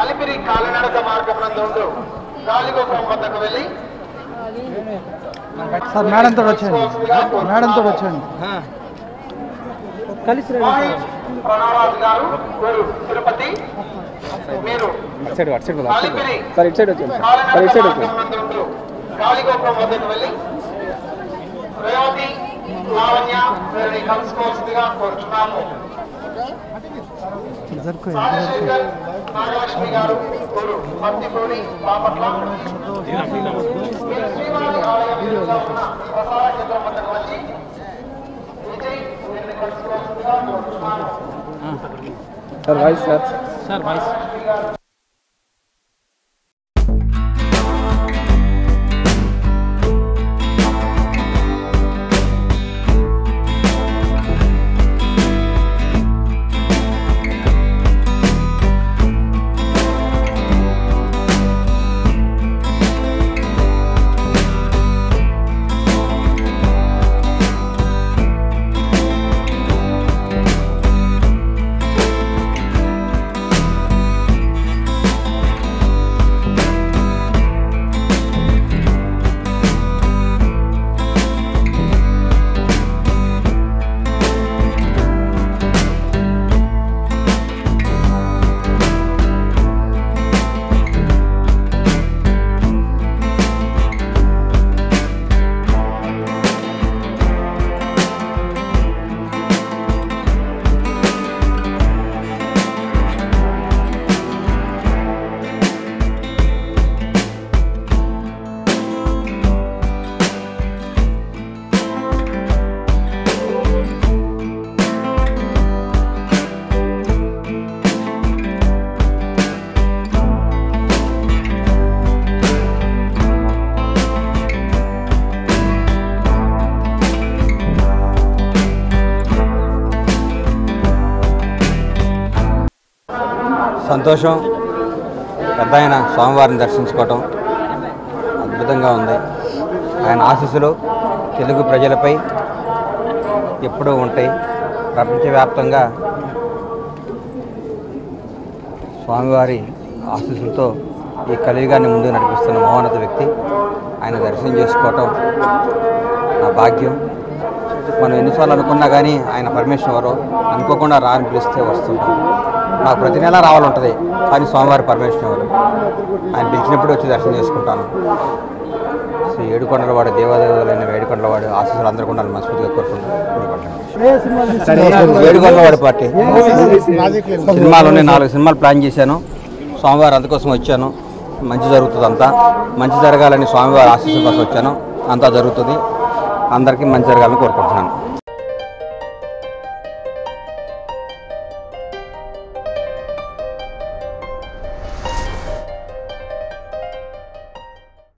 అలిపిరి కాలినడక మార్గం నందు గాలిగోపం వద్దకు వెళ్ళి. సార్ మేడం తోడు వచ్చాను మేడం తోడు వచ్చాను కలిసి ప్రణవరాజు గారు తిరుపతి మీరు. Side side sir side sir ఇటు సైడ్ వచ్చాను గాలిగోపం వద్దకు వెళ్ళి. రేవతి లావణ్య వీరిని కలుసుకోవాల్సిందిగా కోరుచున్నాము. జరుకు రాజశేఖర్ నాగలక్ష్మి గారు గురు భక్తిపూడి బాపట్ల మీరు శ్రీవారి ఆలయం ఎదురుగా ఉన్న ప్రసాద కేంద్రం వద్దకు వచ్చి విజయ్ వీరిని కలుసుకోవాల్సిందిగా కోరుచున్నాను సార్ వాయిస్ సంతోషం. పెద్ద ఆయన స్వామివారిని దర్శించుకోవటం అద్భుతంగా ఉంది. ఆయన ఆశీస్సులు తెలుగు ప్రజలపై ఎప్పుడూ ఉంటాయి. ప్రపంచవ్యాప్తంగా స్వామివారి ఆశీస్సులతో ఈ కలియుగాన్ని ముందుకు నడిపిస్తున్న మహోన్నత వ్యక్తి. ఆయన దర్శనం చేసుకోవటం నా భాగ్యం. మనం ఎన్నిసార్లు అనుకున్నా కానీ ఆయన పర్మిషన్ ఎవరో అనుకోకుండా రాని పిలిస్తే వస్తుంటాం. నాకు ప్రతి నెల రావాలంటుంది. కానీ స్వామివారి పర్మిషన్ ఎవరు ఆయన పిలిచినప్పుడు వచ్చి దర్శనం చేసుకుంటాను. శ్రీ ఏడుకొండలవాడు దేవాదేవులైన వేడుకొండలవాడు ఆశీస్సులు అందరూ ఉండాలని మనస్ఫూర్తిగా కోరుకుంటాను ఏడుకొండలవాడి. పార్టీ. సినిమాలోనే నాలుగు సినిమాలు ప్లాన్ చేశాను. స్వామివారు అందుకోసం వచ్చాను. మంచి జరుగుతుంది అంతా మంచి జరగాలని స్వామివారి ఆశీస్సుల కోసం వచ్చాను. అంతా జరుగుతుంది. అందరికీ మంచి జరగాలని కోరుకుంటున్నాను.